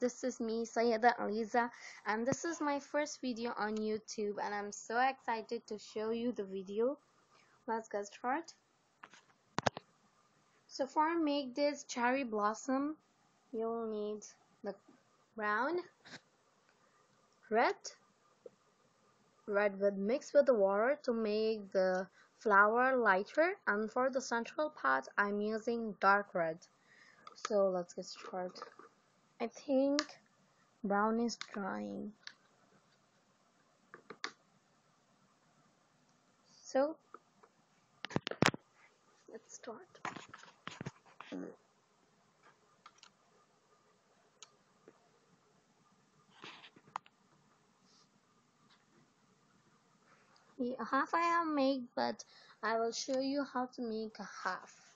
this is me Syeda Aliza and this is my first video on YouTube and I'm so excited to show you the video. Let's get started. So for make this cherry blossom you'll need the brown, red, red with mixed with the water to make the flower lighter and for the central part I'm using dark red. So let's get started. I think brown is drying. So let's start. Yeah, half I have made, but I will show you how to make a half.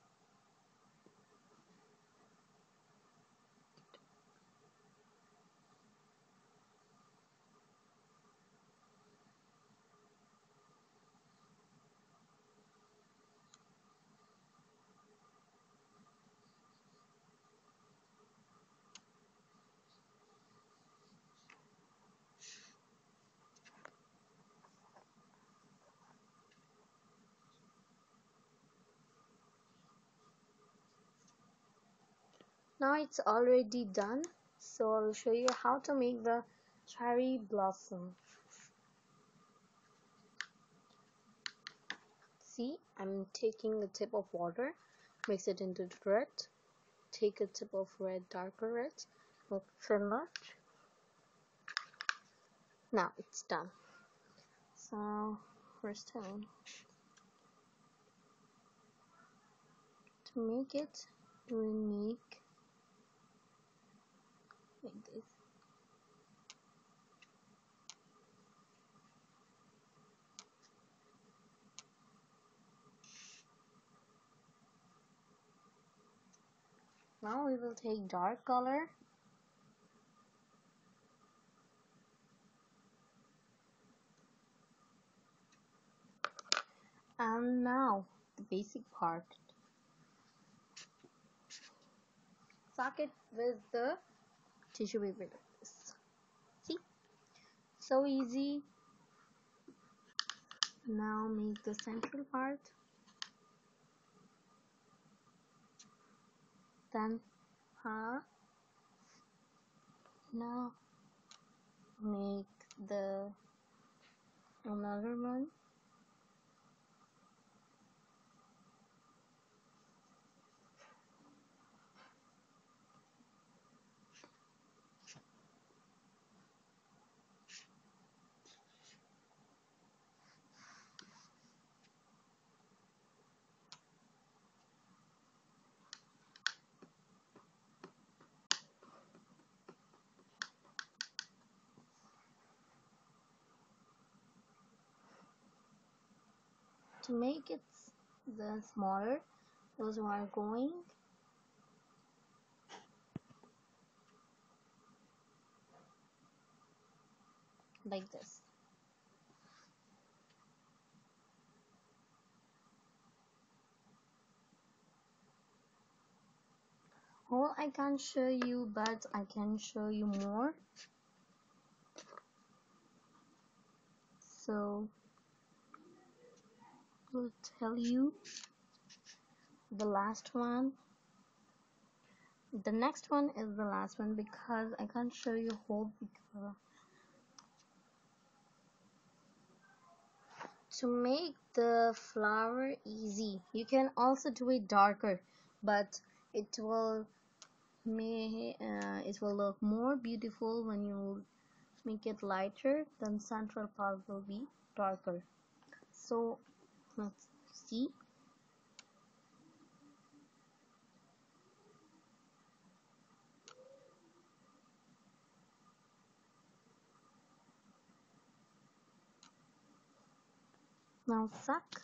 Now it's already done so I'll show you how to make the cherry blossom. See I'm taking a tip of water mix it into red take a tip of red darker red fill much. Now it's done. So first time. To make it we make like this now we will take dark color. And now the basic part. Socket with the tissue paper. See? So easy. Now make the central part then half now make the another one to make it the smaller those who are going. Like this. Well, I can't show you but I can show you more. So will tell you the last one. The next one is the last one because I can't show you whole to make the flower easy you can also do it darker but it will may uh, it will look more beautiful when you make it lighter then central part will be darker. So let's see. Now suck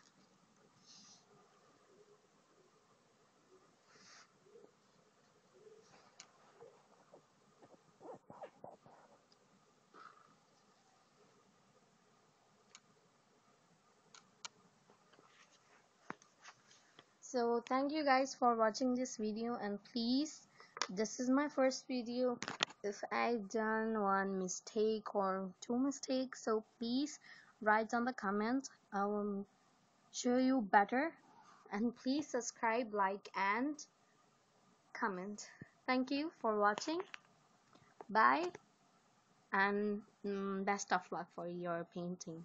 so thank you guys for watching this video and please this is my first video. If I've done one mistake or two mistakes so please write down the comment. I will show you better. And please subscribe like and comment. Thank you for watching. Bye and mm, best of luck for your painting